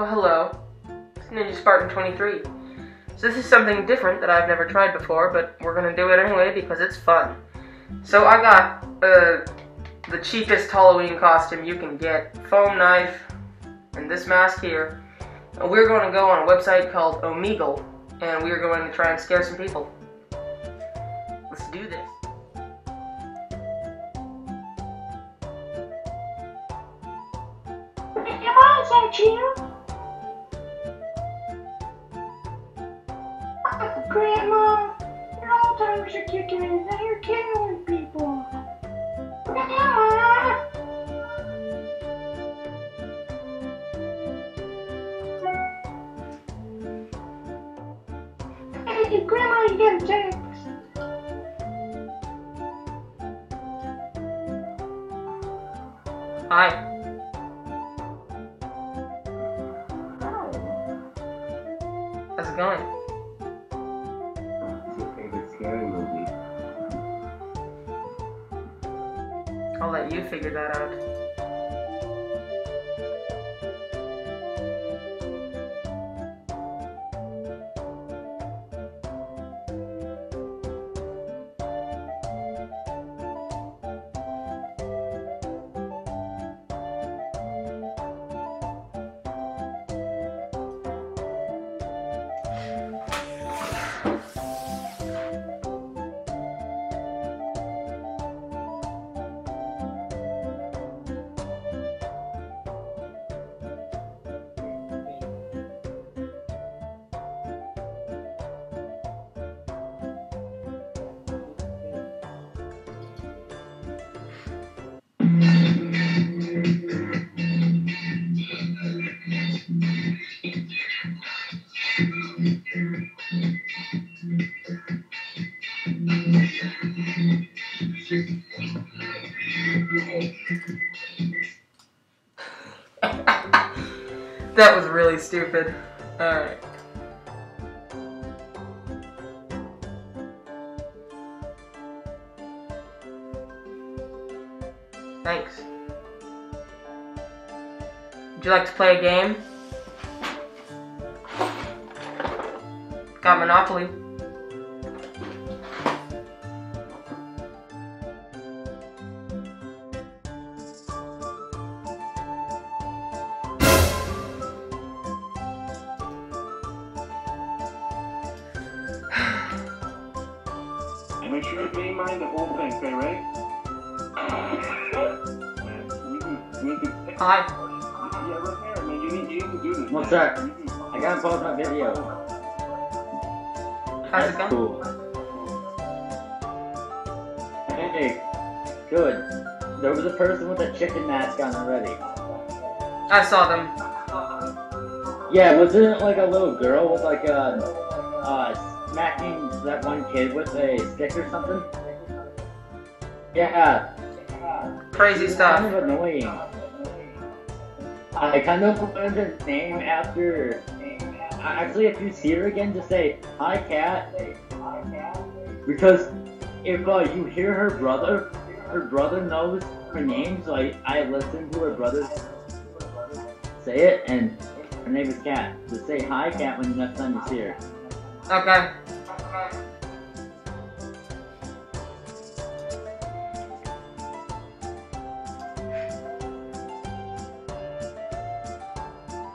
Oh, hello. It's Ninja Spartan 23. So this is something different that I've never tried before, but we're gonna do it anyway because it's fun. So I got uh, the cheapest Halloween costume you can get, foam knife, and this mask here. And we're going to go on a website called Omegle, and we're going to try and scare some people. Let's do this. Mom's out here. Kicking you're killing people. Grandma. Hey, Grandma, you got a text. Hi. Oh. How's it going? Figure that out. That was really stupid. Alright. Thanks. Would you like to play a game? Got Monopoly. This. What's that? I gotta pause my video. How's it going? Cool. Hey, good. There was a person with a chicken mask on already. I saw them. Yeah, wasn't it like a little girl with like a uh smacking that one kid with a stick or something? Yeah. Crazy stuff. Kind of annoying. I kind of learned her name after. Actually, if you see her again, just say hi, cat. Because if uh, you hear her brother, her brother knows her name, so I, I listened to her brother say it, and her name is Cat. Just say hi, Cat, when the next time you see her. Okay.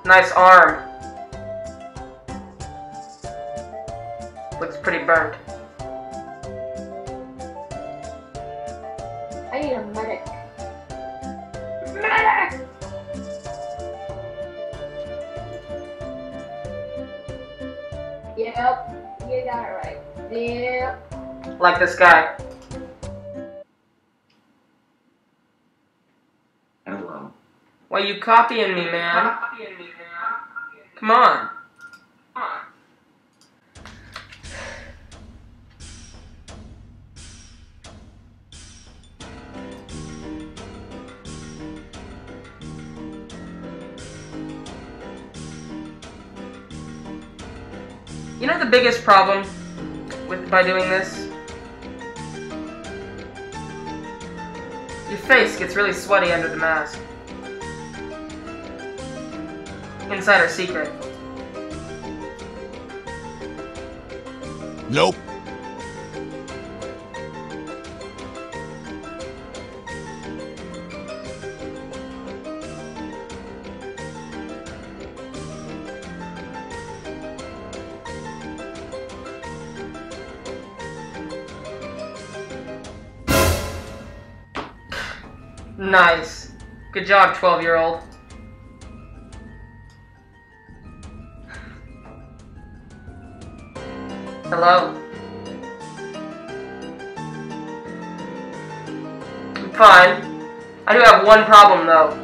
Nice arm. Looks pretty burnt. I need a medic. Medic! Yep, you got it right. Yep. Like this guy. Why you copying me, man? Come on. You know the biggest problem with by doing this? Your face gets really sweaty under the mask. Insider secret. Nope. Nice. Good job, 12 year old. Hello. I'm fine. I do have one problem though.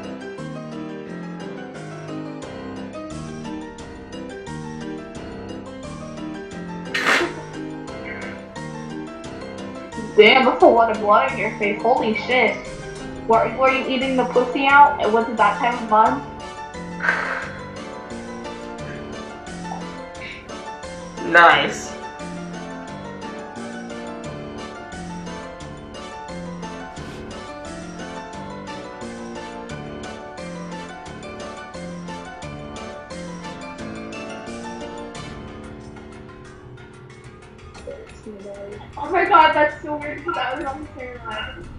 Damn, that's a lot of blood on your face. Holy shit. Were, were you eating the pussy out? It Was it that time of month? Nice. Oh my god, that's so weird because I was on the same line.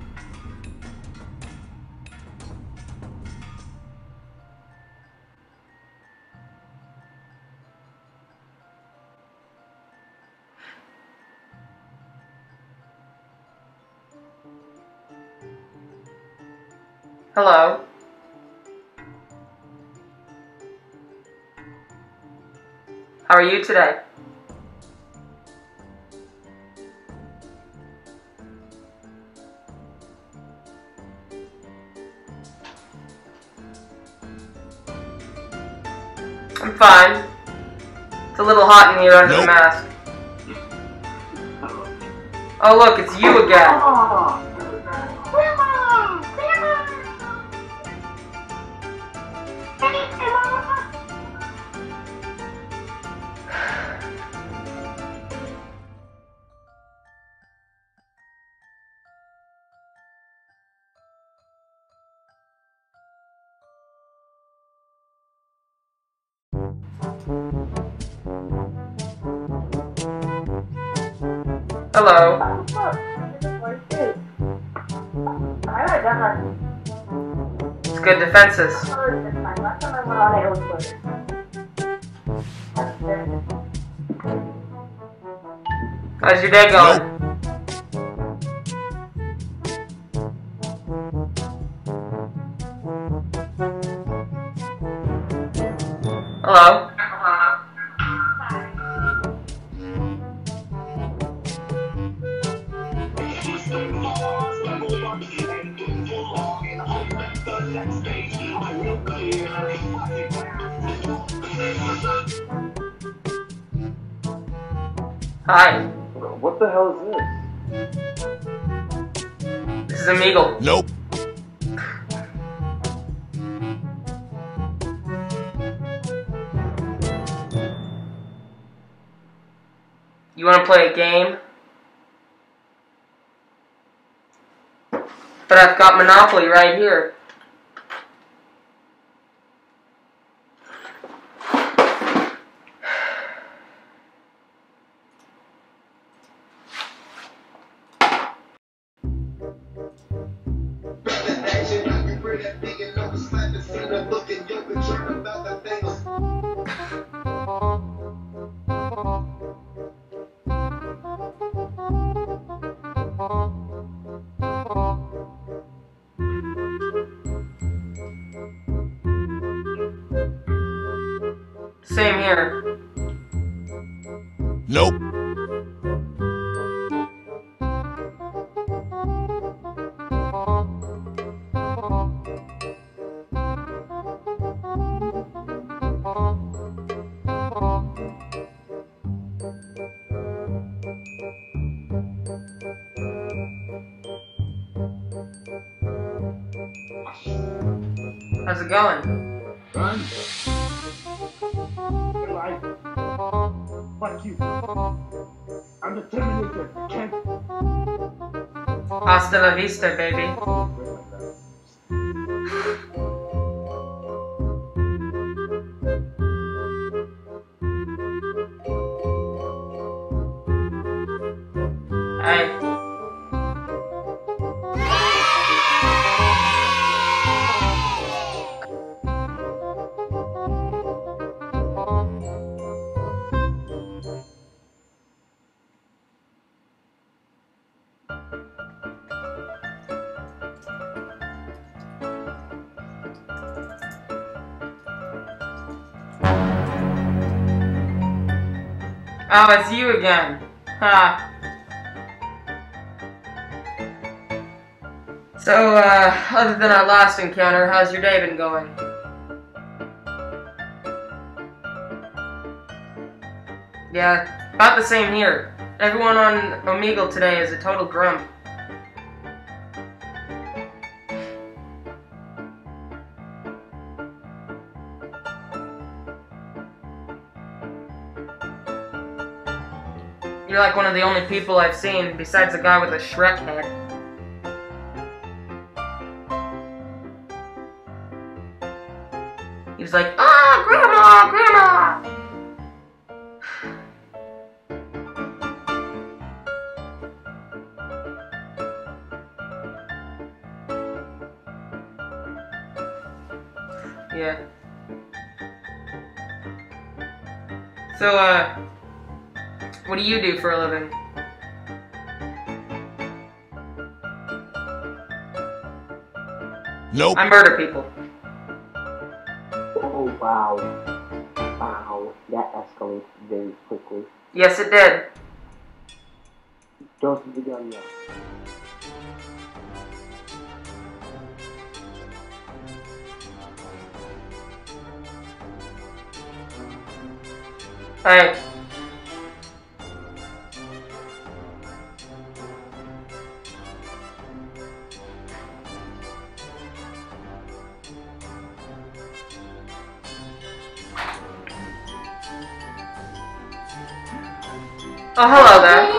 Hello. How are you today? Fine. It's a little hot in here under the Nope. mask. Oh look, it's you again. Oh. Hello. It's good defenses. How's your day going? Hi. What the hell is this? This is Omegle. Nope. You want to play a game? But I've got Monopoly right here. Same here. Nope. How's it going? Run. Fuck you. I'm the Terminator. Can't. Hasta la vista, baby. Oh, it's you again. Ha. So, uh, other than our last encounter, how's your day been going? Yeah, about the same here. Everyone on Omegle today is a total grump. You're like one of the only people I've seen besides the guy with the Shrek head. He was like, Ah, Grandma, Grandma! Yeah. So, uh, what do you do for a living? Nope. I murder people. Oh wow. Wow. That escalates very quickly. Yes, it did. Don't begun yet. Hey. Oh, hello there.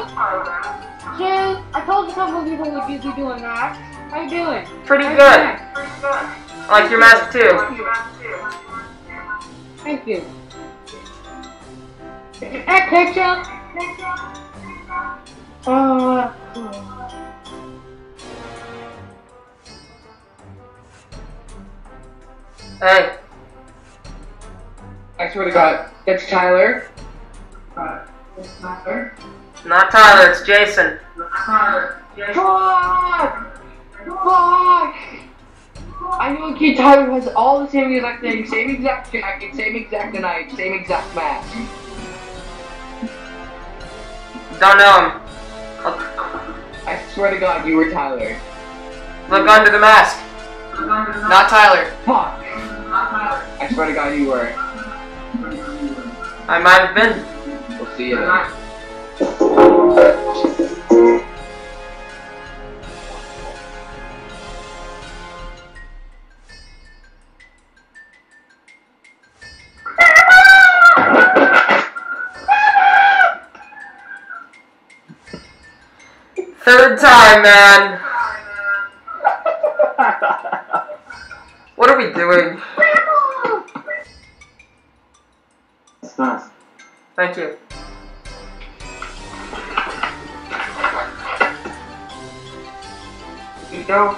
Jay, I told you a couple of people would be doing that. How you doing? Pretty good. I like your mask too. Thank you. Hey, ketchup. Uh. Hey. I swear to God, that's Tyler. Not Tyler, it's Jason. Fuck! Fuck! I know a kid Tyler has all the same exact thing, same exact jacket, same exact knife, same exact mask. Don't know him. I swear to God, you were Tyler. Look under the mask. Not Tyler. Fuck! I swear to God, you were. I might have been. See you. Third time, man. What are we doing? It's nice. Thank you. You know,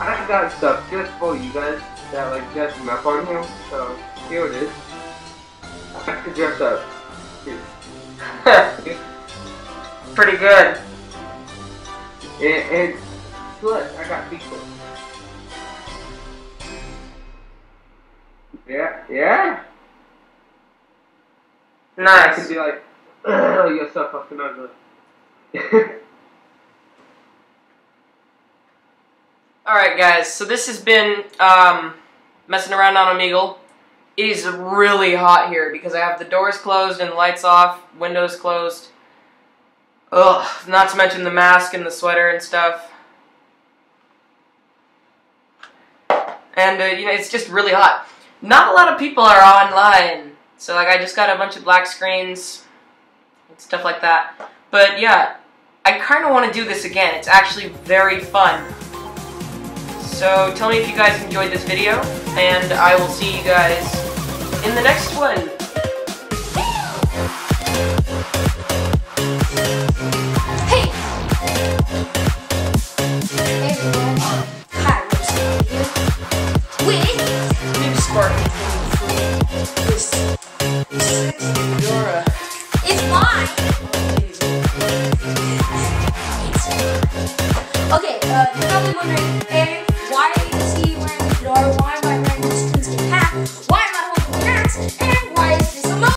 I got stuff just for you guys that like dress up on him. So here it is. I have to dress up. Pretty good. And, and plus, I got people. Yeah, yeah. I Nice. can be like, "Ugh, you're so fucking ugly. Alright guys, so this has been um, messing around on Omegle. It is really hot here because I have the doors closed and lights off, windows closed. Ugh, not to mention the mask and the sweater and stuff. And, uh, you know, it's just really hot. Not a lot of people are online. So, like, I just got a bunch of black screens and stuff like that. But, yeah, I kind of want to do this again. It's actually very fun. So tell me if you guys enjoyed this video, and I will see you guys in the next one.